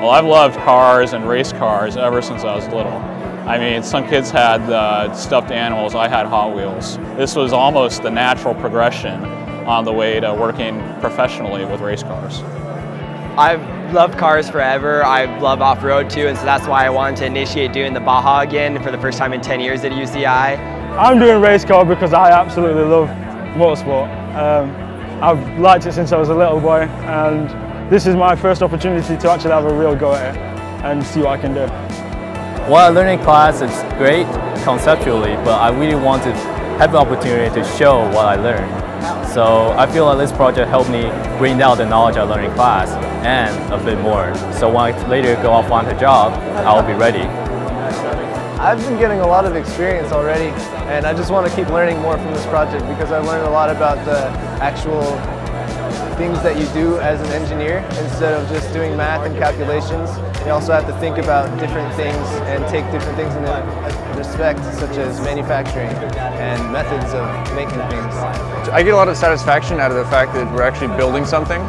Well, I've loved cars and race cars ever since I was little. I mean, some kids had uh, stuffed animals, I had Hot Wheels. This was almost the natural progression on the way to working professionally with race cars. I've loved cars forever. I love off-road too, and so that's why I wanted to initiate doing the Baja again for the first time in 10 years at UCI. I'm doing race car because I absolutely love motorsport. Um, I've liked it since I was a little boy, and this is my first opportunity to actually have a real go at it and see what I can do. While learning class is great conceptually, but I really want to have the opportunity to show what I learned. So I feel like this project helped me bring out the knowledge I learned in class and a bit more. So when I later go off on a job, I will be ready. I've been getting a lot of experience already and I just want to keep learning more from this project because I learned a lot about the actual things that you do as an engineer instead of just doing math and calculations. You also have to think about different things and take different things into respect, such as manufacturing and methods of making things. I get a lot of satisfaction out of the fact that we're actually building something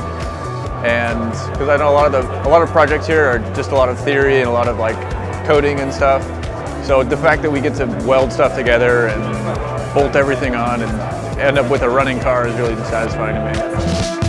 and because I know a lot of the a lot of projects here are just a lot of theory and a lot of like coding and stuff. So the fact that we get to weld stuff together and bolt everything on and end up with a running car is really satisfying to me.